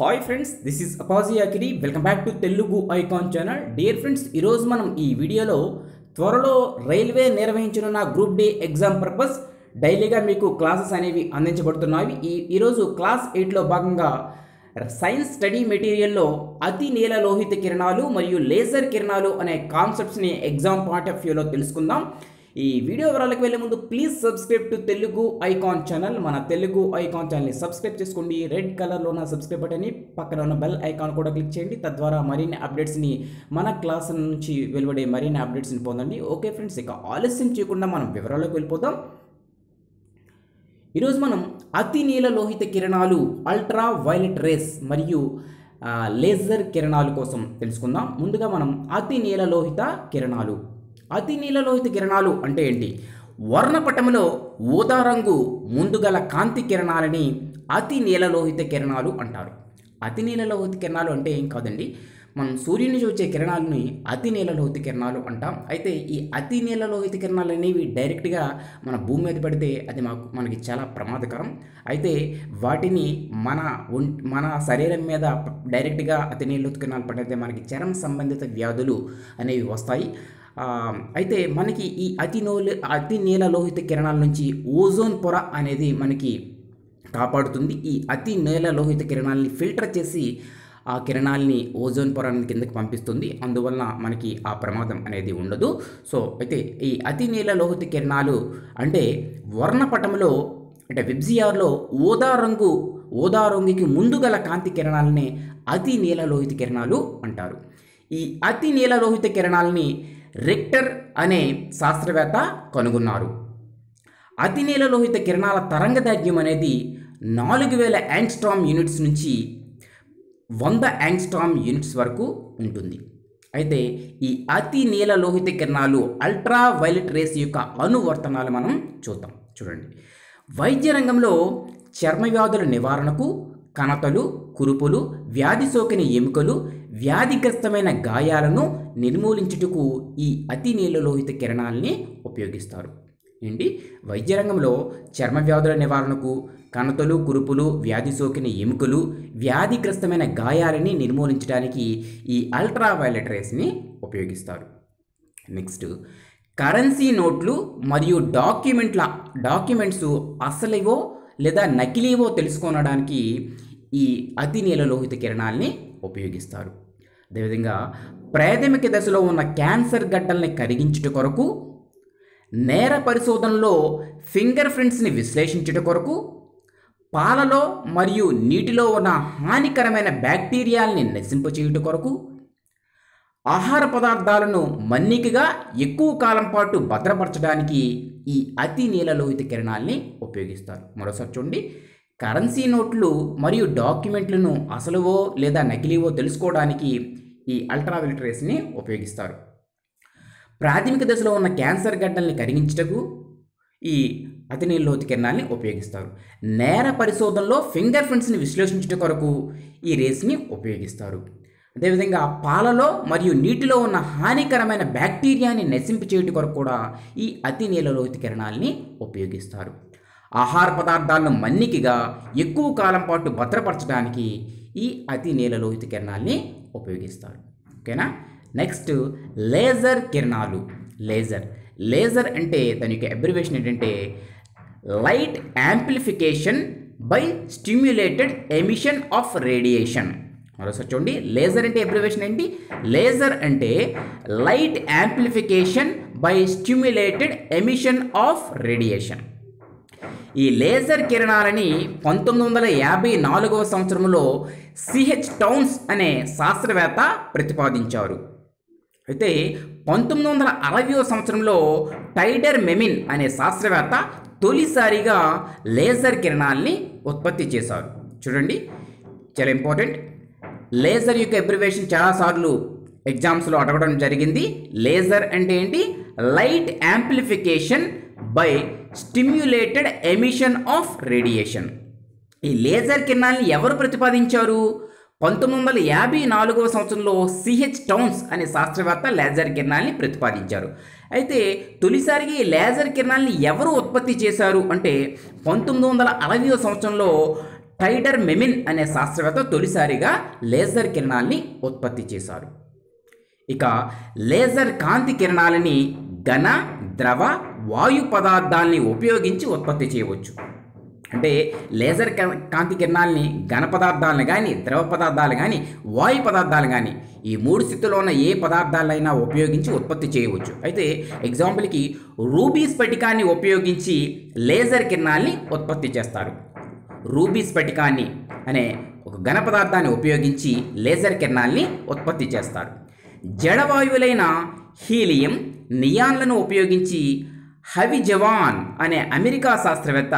Hi friends this is అపాజీ అకిరి welcome back to Telugu icon channel dear friends ఈరోజు మనం ఈ వీడియోలో త్వరలో రైల్వే నిర్వహించనున్న గ్రూప్ డి ఎగ్జామ్ పర్పస్ డైలీగా మీకు క్లాసెస్ అనేవి అందించబడుతున్నాయి. ఈ ఈరోజు క్లాస్ ఎయిట్లో భాగంగా సైన్స్ స్టడీ మెటీరియల్లో అతి నీల లోహిత కిరణాలు మరియు లేజర్ కిరణాలు అనే కాన్సెప్ట్స్ని ఎగ్జామ్ పాయింట్ ఆఫ్ వ్యూలో తెలుసుకుందాం. ఈ వీడియో వివరాలకు వెళ్ళే ముందు please subscribe to Telugu icon channel మన తెలుగు ఐకాన్ ఛానల్ని సబ్స్క్రైబ్ చేసుకోండి. రెడ్ కలర్లో ఉన్న సబ్స్క్రైబ్ బటన్ని పక్కన ఉన్న బెల్ ఐకాన్ కూడా క్లిక్ చేయండి. తద్వారా మరిన్ని అప్డేట్స్ని మన క్లాస్ నుంచి వెలువడే మరిన్ని అప్డేట్స్ని పొందండి. ఓకే ఫ్రెండ్స్ ఇక ఆలస్యం చేయకుండా మనం వివరాలకు వెళ్ళిపోతాం ఈరోజు మనం అతి నీల లోహిత కిరణాలు అల్ట్రా వైలెట్ రేస్ మరియు లేజర్ కిరణాలు కోసం తెలుసుకుందాం. ముందుగా మనం అతి నీల లోహిత కిరణాలు. అతి నీలలోహిత కిరణాలు అంటే ఏంటి? వర్ణపటములో ఊదారంగు ముందుగల కాంతి కిరణాలని అతి నీలలోహిత కిరణాలు అంటారు. అతి నీలలోహిత కిరణాలు అంటే ఏం కాదండి? మనం సూర్యుని నుంచి వచ్చే కిరణాలని అతి నీలలోహిత కిరణాలు అంటాం. అయితే ఈ అతి నీలలోహిత కిరణాలు అనేవి డైరెక్ట్గా మన భూమి మీద పడితే అది మాకు మనకి చాలా ప్రమాదకరం. అయితే వాటిని మన మన శరీరం మీద డైరెక్ట్గా అతి నీలలోహిత కిరణాలు పడితే మనకి చర్మ సంబంధిత వ్యాధులు అనేవి వస్తాయి. అయితే మనకి ఈ అతి నోలు అతి నీల లోహిత కిరణాల నుంచి ఓజోన్ పొర అనేది మనకి కాపాడుతుంది. ఈ అతి నీల లోహిత కిరణాలని ఫిల్టర్ చేసి ఆ కిరణాలని ఓజోన్ పొర కిందకి పంపిస్తుంది. అందువలన మనకి ఆ ప్రమాదం అనేది ఉండదు. సో అయితే ఈ అతి నీల లోహిత కిరణాలు అంటే వర్ణపటంలో అంటే విబ్జిఆర్లో ఓదా రంగు ఓదా రంగుకి ముందు గల కాంతి కిరణాలని అతి నీల లోహిత కిరణాలు అంటారు. ఈ అతి నీల లోహిత కిరణాలని రిక్టర్ అనే శాస్త్రవేత్త కనుగొన్నారు. అతి లోహిత కిరణాల తరంగదైర్ఘ్యం అనేది నాలుగు వేల యాంగ్స్టామ్ యూనిట్స్ నుంచి వంద యాంగ్స్టామ్ యూనిట్స్ వరకు ఉంటుంది. అయితే ఈ అతి నీల లోహిత కిరణాలు అల్ట్రా వైలెట్ రేస్ యొక్క అనువర్తనాలు మనం చూద్దాం. చూడండి. వైద్య రంగంలో చర్మ వ్యాధుల నివారణకు కణతలు కురుపులు వ్యాధి సోకిన ఎముకలు వ్యాధిగ్రస్తమైన గాయాలను నిర్మూలించుటకు ఈ అతి నీలలోహిత కిరణాలని ఉపయోగిస్తారు. ఏంటి? వైద్య రంగంలో చర్మ వ్యాధుల నివారణకు కణతలు కురుపులు వ్యాధి సోకిన ఎముకలు వ్యాధిగ్రస్తమైన గాయాలని నిర్మూలించడానికి ఈ అల్ట్రావైలెట్ రేస్ని ఉపయోగిస్తారు. నెక్స్ట్ కరెన్సీ నోట్లు మరియు డాక్యుమెంట్ల డాక్యుమెంట్స్ అసలేవో లేదా నకిలీవో తెలుసుకోనడానికి ఈ అతి నీల లోహిత కిరణాల్ని ఉపయోగిస్తారు. అదేవిధంగా ప్రాథమిక దశలో ఉన్న క్యాన్సర్ గడ్డల్ని కరిగించుట కొరకు నేర పరిశోధనలో ఫింగర్ ప్రింట్స్ని విశ్లేషించుట కొరకు పాలలో మరియు నీటిలో ఉన్న హానికరమైన బ్యాక్టీరియాల్ని నశింపచేయుట కొరకు ఆహార పదార్థాలను మన్నికగా ఎక్కువ కాలం పాటు భద్రపరచడానికి ఈ అతి నీలలోహిత కిరణాల్ని ఉపయోగిస్తారు. మరోసారి చూడండి. కరెన్సీ నోట్లు మరియు డాక్యుమెంట్లను అసలువో లేదా నకిలీవో తెలుసుకోవడానికి ఈ అల్ట్రావైలెట్ రేస్ని ఉపయోగిస్తారు. ప్రాథమిక దశలో ఉన్న క్యాన్సర్ గడ్డల్ని కరిగించుటకు ఈ అతి నీలలోహిత కిరణాల్ని ఉపయోగిస్తారు. నేర పరిశోధనలో ఫింగర్ ప్రింట్స్ని విశ్లేషించుట కొరకు ఈ రేస్ని ఉపయోగిస్తారు. అదేవిధంగా పాలలో మరియు నీటిలో ఉన్న హానికరమైన బ్యాక్టీరియాని నశింపు చేయటం కొరకు కూడా ఈ అతి నీలలోహిత కిరణాల్ని ఉపయోగిస్తారు. ఆహార పదార్థాలను మన్నికగా ఎక్కువ కాలం పాటు భద్రపరచడానికి ఈ అతి నీలలోహిత కిరణాల్ని ఉపయోగిస్తారు. ఓకేనా? నెక్స్ట్ లేజర్ కిరణాలు. లేజర్. లేజర్ అంటే దాని యొక్క అబ్రివేషన్ ఏంటంటే light amplification by stimulated emission of radiation. మరోసారి చూడండి. లేజర్ అంటే అబ్రివేషన్ ఏంటి? లేజర్ అంటే light amplification by stimulated emission of radiation. ఈ లేజర్ కిరణాలని పంతొమ్మిది వందల యాభై నాలుగవ సంవత్సరంలో సిహెచ్ టౌన్స్ అనే శాస్త్రవేత్త ప్రతిపాదించారు. అయితే పంతొమ్మిది వందల అరవయో సంవత్సరంలో టైడర్ మెమిన్ అనే శాస్త్రవేత్త తొలిసారిగా లేజర్ కిరణాల్ని ఉత్పత్తి చేశారు. చూడండి చాలా ఇంపార్టెంట్. లేజర్ యొక్క అబ్రివేషన్ చాలాసార్లు ఎగ్జామ్స్లో అడగడం జరిగింది. లేజర్ అంటే ఏంటి? Light amplification by stimulated emission of radiation. ఈ లేజర్ కిరణాల్ని ఎవరు ప్రతిపాదించారు? పంతొమ్మిది వందల యాభై నాలుగవ సంవత్సరంలో సిహెచ్ టౌన్స్ అనే శాస్త్రవేత్త లేజర్ కిరణాల్ని ప్రతిపాదించారు. అయితే తొలిసారిగా ఈ లేజర్ కిరణాల్ని ఎవరు ఉత్పత్తి చేశారు అంటే పంతొమ్మిది వందల అరవై సంవత్సరంలో టైడర్ మెమిన్ అనే శాస్త్రవేత్త తొలిసారిగా లేజర్ కిరణాల్ని ఉత్పత్తి చేశారు. ఇక లేజర్ కాంతి కిరణాలని ఘన ద్రవ వాయు పదార్థాల్ని ఉపయోగించి ఉత్పత్తి చేయవచ్చు. అంటే లేజర్ కాంతి కిరణాలని ఘన పదార్థాలను కానీ ద్రవ పదార్థాలు కానీ వాయు పదార్థాలు కానీ ఈ మూడు స్థితిలో ఉన్న ఏ పదార్థాలైనా ఉపయోగించి ఉత్పత్తి చేయవచ్చు. అయితే ఎగ్జాంపుల్కి రూబీ స్ఫటికాన్ని ఉపయోగించి లేజర్ కిరణాల్ని ఉత్పత్తి చేస్తారు. రూబీ స్ఫటికాన్ని అనే ఒక ఘన పదార్థాన్ని ఉపయోగించి లేజర్ కిరణాల్ని ఉత్పత్తి చేస్తారు. జడవాయువులైన హీలియం నియాన్లను ఉపయోగించి హవి జవాన్ అనే అమెరికా శాస్త్రవేత్త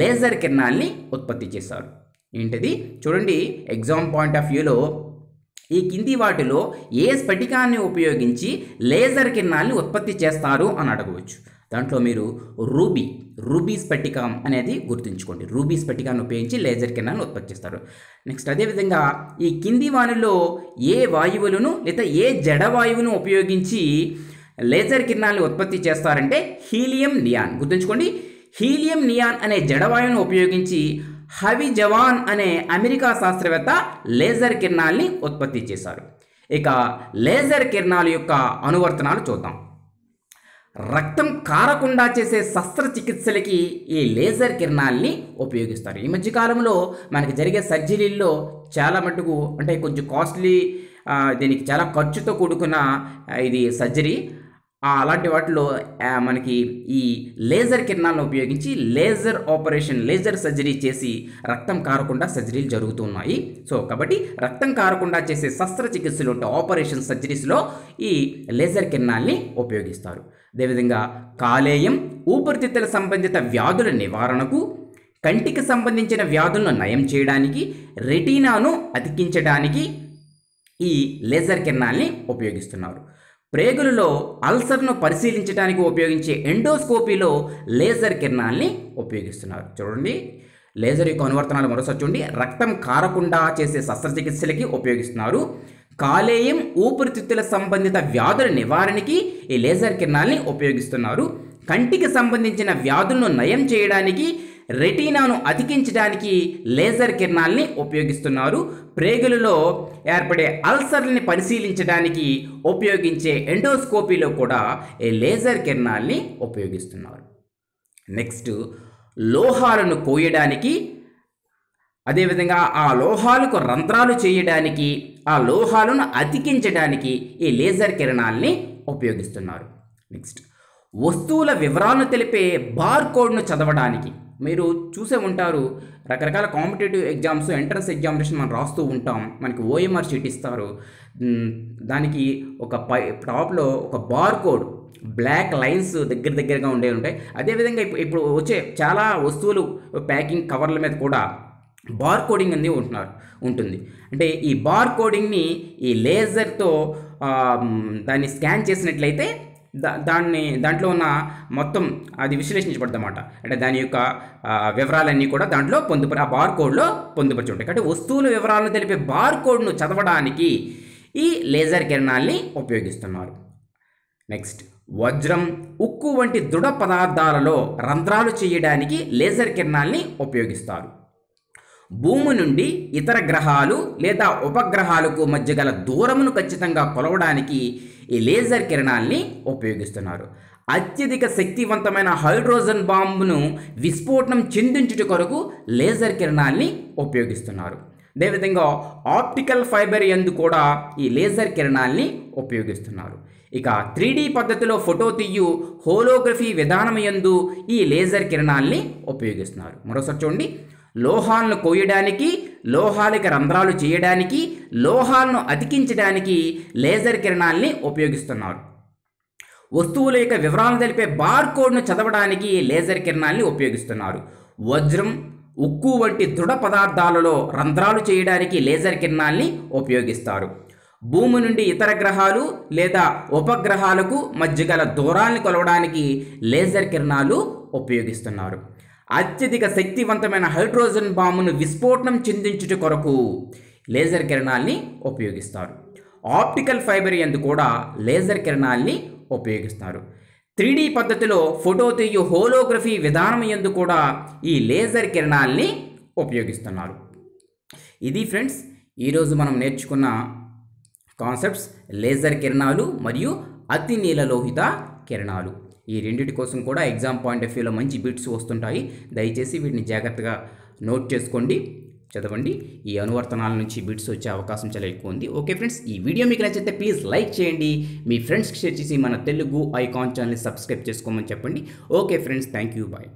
లేజర్ కిరణాల్ని ఉత్పత్తి చేశారు. ఏంటిది? చూడండి ఎగ్జామ్ పాయింట్ ఆఫ్ వ్యూలో ఈ కింది వాటిలో ఏ స్ఫటికాన్ని ఉపయోగించి లేజర్ కిరణాల్ని ఉత్పత్తి చేస్తారు అని అడగవచ్చు. దాంట్లో మీరు రూబీ రూబీ స్ఫటికం అనేది గుర్తుంచుకోండి. రూబీ స్ఫటికాన్ని ఉపయోగించి లేజర్ కిరణాలను ఉత్పత్తి చేస్తారు. నెక్స్ట్ అదేవిధంగా ఈ కింది వానిలో ఏ వాయువులను లేదా ఏ జడ వాయువును ఉపయోగించి లేజర్ కిరణాలు ఉత్పత్తి చేస్తారంటే హీలియం నియాన్. గుర్తుంచుకోండి హీలియం నియాన్ అనే జడవాయువును ఉపయోగించి హవి జవాన్ అనే అమెరికా శాస్త్రవేత్త లేజర్ కిరణాల్ని ఉత్పత్తి చేశారు. ఇక లేజర్ కిరణాల యొక్క అనువర్తనాలు చూద్దాం. రక్తం కారకుండా చేసే శస్త్రచికిత్సలకి ఈ లేజర్ కిరణాల్ని ఉపయోగిస్తారు. ఈ మధ్యకాలంలో మనకి జరిగే సర్జరీల్లో చాలా మటుకు అంటే కొంచెం కాస్ట్లీ దీనికి చాలా ఖర్చుతో కూడుకున్న ఇది సర్జరీ. అలాంటి వాటిలో మనకి ఈ లేజర్ కిరణాలను ఉపయోగించి లేజర్ ఆపరేషన్ లేజర్ సర్జరీ చేసి రక్తం కారకుండా సర్జరీలు జరుగుతున్నాయి సో కాబట్టి రక్తం కారకుండా చేసే శస్త్రచికిత్సలు ఉంటే ఆపరేషన్ సర్జరీస్లో ఈ లేజర్ కిరణాల్ని ఉపయోగిస్తారు. అదేవిధంగా కాలేయం ఊపిరితిత్తుల సంబంధిత వ్యాధుల నివారణకు కంటికి సంబంధించిన వ్యాధులను నయం చేయడానికి రెటీనాను అతికించడానికి ఈ లేజర్ కిరణాల్ని ఉపయోగిస్తున్నారు. ప్రేగులలో అల్సర్ను పరిశీలించడానికి ఉపయోగించే ఎండోస్కోపీలో లేజర్ కిరణాల్ని ఉపయోగిస్తున్నారు. చూడండి. లేజర్ యొక్క అనువర్తనాలు మరోసారి చూడండి. రక్తం కారకుండా చేసే శస్త్రచికిత్సలకి ఉపయోగిస్తున్నారు. కాలేయం ఊపిరితిత్తుల సంబంధిత వ్యాధుల నివారణకి ఈ లేజర్ కిరణాల్ని ఉపయోగిస్తున్నారు. కంటికి సంబంధించిన వ్యాధులను నయం చేయడానికి రెటీనాను అతికించడానికి లేజర్ కిరణాల్ని ఉపయోగిస్తున్నారు. ప్రేగులలో ఏర్పడే అల్సర్ని పరిశీలించడానికి ఉపయోగించే ఎండోస్కోపీలో కూడా ఈ లేజర్ కిరణాల్ని ఉపయోగిస్తున్నారు. నెక్స్ట్ లోహాలను కోయడానికి అదేవిధంగా ఆ లోహాలకు రంధ్రాలు చేయడానికి ఆ లోహాలను అతికించడానికి ఈ లేజర్ కిరణాల్ని ఉపయోగిస్తున్నారు. నెక్స్ట్ వస్తువుల వివరాలను తెలిపే బార్ కోడ్ను చదవడానికి. మీరు చూసే ఉంటారు రకరకాల కాంపిటేటివ్ ఎగ్జామ్స్ ఎంట్రన్స్ ఎగ్జామినేషన్ మనం రాస్తూ ఉంటాం. మనకి ఓఎంఆర్ షీట్ ఇస్తారు. దానికి ఒక పై టాప్లో ఒక బార్ కోడ్ బ్లాక్ లైన్స్ దగ్గర దగ్గరగా ఉండే ఉంటాయి. అదేవిధంగా ఇప్పుడు ఇప్పుడు వచ్చే చాలా వస్తువులు ప్యాకింగ్ కవర్ల మీద కూడా బార్ కోడింగ్ అనేది ఉంటున్నారు ఉంటుంది. అంటే ఈ బార్ కోడింగ్ని ఈ లేజర్తో దాన్ని స్కాన్ చేసినట్లయితే దా దాన్ని దాంట్లో ఉన్న మొత్తం అది విశ్లేషించబడుతుంది అంటే దాని యొక్క వివరాలన్నీ కూడా దాంట్లో పొందుపరి ఆ బార్ కోడ్లో పొందుపరిచి ఉంటాయి. అంటే వస్తువుల వివరాలను తెలిపే బార్ కోడ్ను చదవడానికి ఈ లేజర్ కిరణాల్ని ఉపయోగిస్తున్నారు. నెక్స్ట్ వజ్రం ఉక్కు వంటి దృఢ పదార్థాలలో రంధ్రాలు చేయడానికి లేజర్ కిరణాల్ని ఉపయోగిస్తారు. భూమి నుండి ఇతర గ్రహాలు లేదా ఉపగ్రహాలకు మధ్య గల దూరమును ఖచ్చితంగా కొలవడానికి ఈ లేజర్ కిరణాల్ని ఉపయోగిస్తున్నారు. అత్యధిక శక్తివంతమైన హైడ్రోజన్ బాంబును విస్ఫోటనం చెందించుట కొరకు లేజర్ కిరణాల్ని ఉపయోగిస్తున్నారు. అదేవిధంగా ఆప్టికల్ ఫైబర్ ఎందు కూడా ఈ లేజర్ కిరణాల్ని ఉపయోగిస్తున్నారు. ఇక త్రీ పద్ధతిలో ఫోటో తీయు హోలోగ్రఫీ విధానం యందు ఈ లేజర్ కిరణాల్ని ఉపయోగిస్తున్నారు. మరోసారి చూడండి. లోహాలను కోయడానికి లోహాలకి రంధ్రాలు చేయడానికి లోహాలను అతికించడానికి లేజర్ కిరణాల్ని ఉపయోగిస్తున్నారు. వస్తువుల యొక్క వివరాలను తెలిపే బార్కోడ్ను చదవడానికి లేజర్ కిరణాల్ని ఉపయోగిస్తున్నారు. వజ్రం ఉక్కు వంటి దృఢ పదార్థాలలో రంధ్రాలు చేయడానికి లేజర్ కిరణాల్ని ఉపయోగిస్తారు. భూమి నుండి ఇతర గ్రహాలు లేదా ఉపగ్రహాలకు మధ్య గల దూరాన్ని కొలవడానికి లేజర్ కిరణాలు ఉపయోగిస్తున్నారు. అత్యధిక శక్తివంతమైన హైడ్రోజన్ బాంబును విస్ఫోటనం చెందించుట కొరకు లేజర్ కిరణాల్ని ఉపయోగిస్తారు. ఆప్టికల్ ఫైబర్ ఎందు కూడా లేజర్ కిరణాల్ని ఉపయోగిస్తారు. త్రీ పద్ధతిలో ఫోటో తీయు హోలోగ్రఫీ విధానం ఎందు కూడా ఈ లేజర్ కిరణాల్ని ఉపయోగిస్తున్నారు. ఇది ఫ్రెండ్స్ ఈరోజు మనం నేర్చుకున్న కాన్సెప్ట్స్ లేజర్ కిరణాలు మరియు అతి నీలలోహిత కిరణాలు. ఈ రెండింటి కోసం కూడా ఎగ్జామ్ పాయింట్ ఆఫ్ వ్యూలో మంచి బిట్స్ వస్తుంటాయి. దయచేసి వీటిని జాగ్రత్తగా నోట్ చేసుకోండి. చదవండి. ఈ అనువర్తనాల నుంచి బిట్స్ వచ్చే అవకాశం చాలా ఎక్కువ ఉంది. ఓకే ఫ్రెండ్స్ ఈ వీడియో మీకు నచ్చితే ప్లీజ్ లైక్ చేయండి. మీ ఫ్రెండ్స్కి షేర్ చేసి మన తెలుగు ఐకాన్ ఛానల్ని సబ్స్క్రైబ్ చేసుకోమని చెప్పండి. Okay friends thank you bye